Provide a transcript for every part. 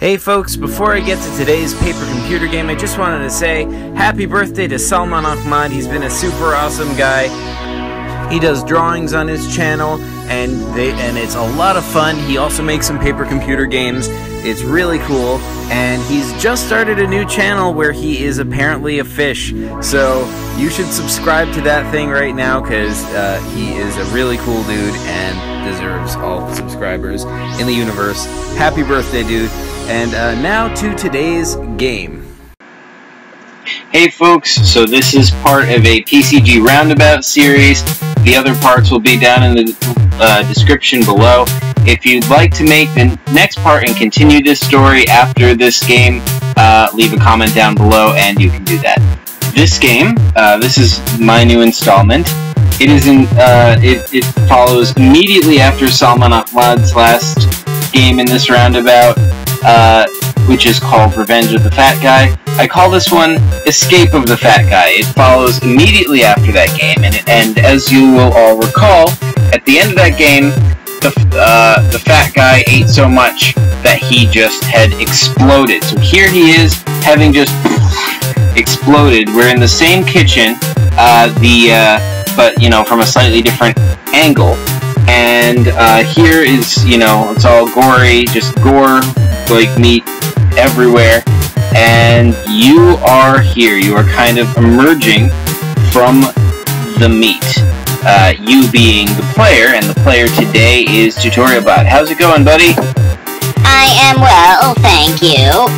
Hey folks, before I get to today's paper computer game, I just wanted to say happy birthday to Salman Ahmad. He's been a super awesome guy. He does drawings on his channel and they and it's a lot of fun. He also makes some paper computer games. It's really cool and he's just started a new channel where he is apparently a fish. So you should subscribe to that thing right now cuz uh, he is a really cool dude and deserves all the subscribers in the universe. Happy birthday, dude. And uh, now to today's game. Hey folks, so this is part of a PCG Roundabout series. The other parts will be down in the uh, description below. If you'd like to make the next part and continue this story after this game, uh, leave a comment down below and you can do that. This game, uh, this is my new installment. It is in, uh, it, it follows immediately after Salman Ahmad's last game in this roundabout uh, which is called Revenge of the Fat Guy. I call this one Escape of the Fat Guy. It follows immediately after that game, and, and as you will all recall, at the end of that game, the, uh, the fat guy ate so much that he just had exploded. So here he is, having just exploded. We're in the same kitchen, uh, the uh, but you know from a slightly different angle. And uh, here is, you know, it's all gory, just gore, like meat everywhere. And you are here. You are kind of emerging from the meat. Uh, you being the player, and the player today is TutorialBot. How's it going, buddy? I am well, thank you.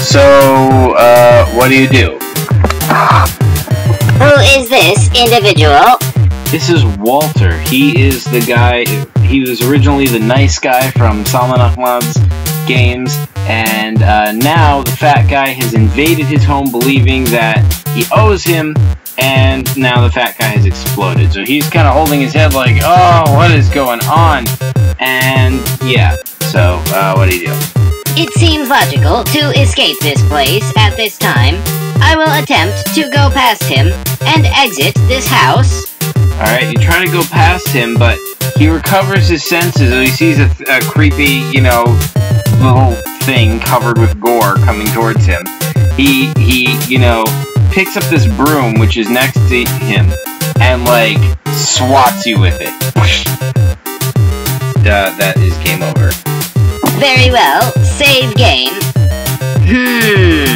So, uh, what do you do? Is this individual? This is Walter. He is the guy, he was originally the nice guy from Salman Ahmad's games, and uh, now the fat guy has invaded his home believing that he owes him, and now the fat guy has exploded. So he's kind of holding his head like, oh, what is going on? And yeah, so uh, what do you do? It seems logical to escape this place at this time. I will attempt to go past him and exit this house Alright, you try to go past him, but he recovers his senses and he sees a, a creepy, you know, little thing covered with gore coming towards him. He, he, you know, picks up this broom, which is next to him, and, like, swats you with it. uh, that is game over. Very well. Save game. Hmm.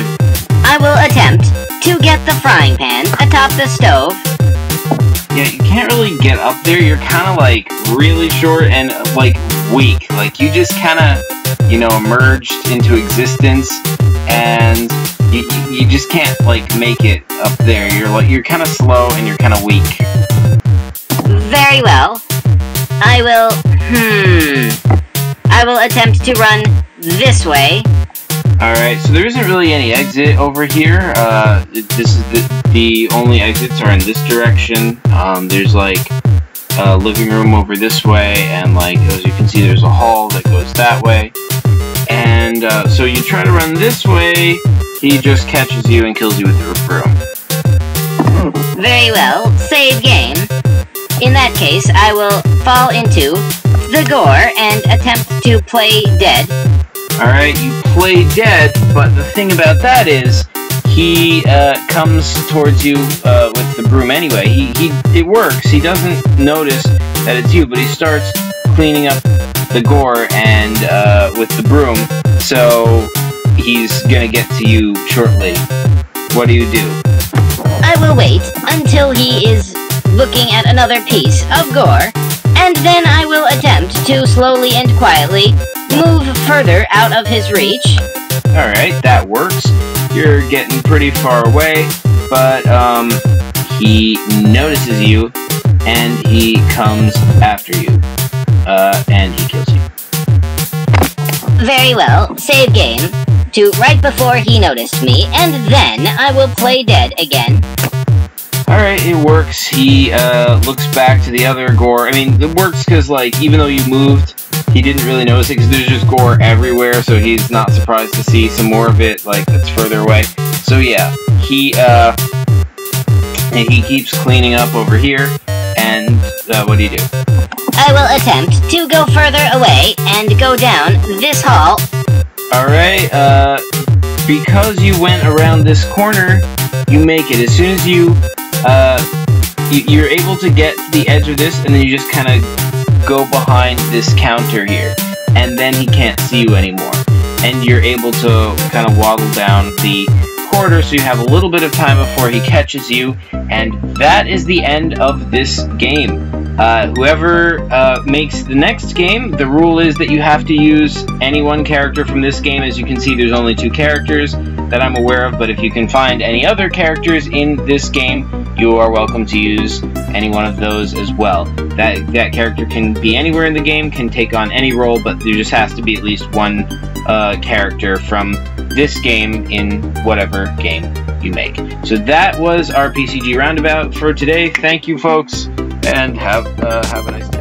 I will attempt to get the frying pan atop the stove yeah, you can't really get up there. You're kind of like really short and like weak. Like you just kind of, you know, emerged into existence, and you, you just can't like make it up there. You're like you're kind of slow and you're kind of weak. Very well. I will. Hmm. I will attempt to run this way Alright, so there isn't really any exit over here. Uh, this is the, the only exits are in this direction. Um, there's like a living room over this way, and like as you can see, there's a hall that goes that way. And uh, so you try to run this way, he just catches you and kills you with the broom. Very well, save game. In that case, I will fall into the gore and attempt to play dead Alright, you play dead, but the thing about that is, he uh, comes towards you uh, with the broom anyway. He, he, it works. He doesn't notice that it's you, but he starts cleaning up the gore and uh, with the broom. So he's gonna get to you shortly. What do you do? I will wait until he is looking at another piece of gore, and then I will attempt to slowly and quietly move further out of his reach. Alright, that works. You're getting pretty far away, but um, he notices you and he comes after you. Uh, and he kills you. Very well, save game. To right before he noticed me, and then I will play dead again. Alright, it works. He uh, looks back to the other gore. I mean, it works because, like, even though you moved, he didn't really notice it because there's just gore everywhere, so he's not surprised to see some more of it, like, that's further away. So yeah, he, uh, he keeps cleaning up over here, and, uh, what do you do? I will attempt to go further away and go down this hall Alright, uh, because you went around this corner, you make it. As soon as you, uh, you, are able to get to the edge of this, and then you just kind of go behind this counter here. And then he can't see you anymore. And you're able to kind of waddle down the corridor so you have a little bit of time before he catches you. And that is the end of this game. Uh, whoever uh, makes the next game, the rule is that you have to use any one character from this game. As you can see, there's only two characters that I'm aware of, but if you can find any other characters in this game, you are welcome to use any one of those as well. That, that character can be anywhere in the game, can take on any role, but there just has to be at least one uh, character from this game in whatever game you make. So that was our PCG Roundabout for today. Thank you, folks and have uh, have a nice day.